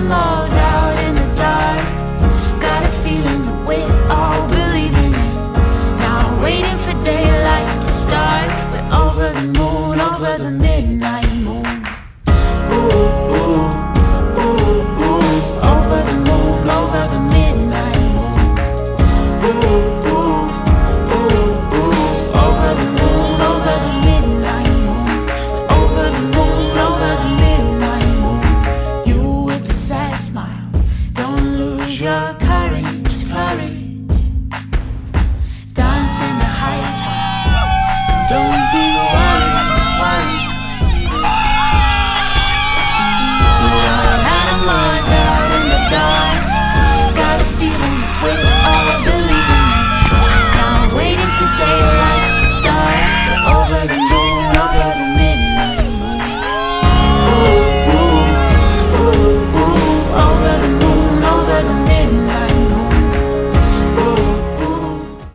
animals out in the dark. Got a feeling that we're all believing it. Now waiting for daylight to start. We're over the moon, over the midnight moon. Your courage, courage. Dance in the high tide. Don't be